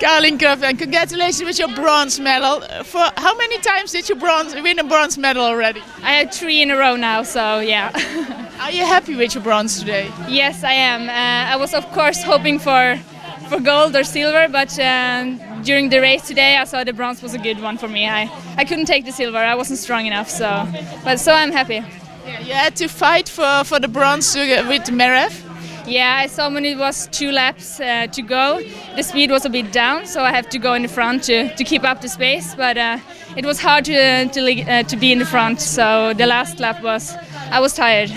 Karoline Gruff, and congratulations with your bronze medal. For how many times did you bronze, win a bronze medal already? I had three in a row now, so yeah. Are you happy with your bronze today? yes, I am. Uh, I was, of course, hoping for for gold or silver, but uh, during the race today, I saw the bronze was a good one for me. I, I couldn't take the silver; I wasn't strong enough. So, but so I'm happy. Yeah, you had to fight for, for the bronze with Meraf. Yeah, I saw when it was two laps uh, to go. The speed was a bit down, so I have to go in the front to, to keep up the space. But uh, it was hard to to, uh, to be in the front, so the last lap was I was tired.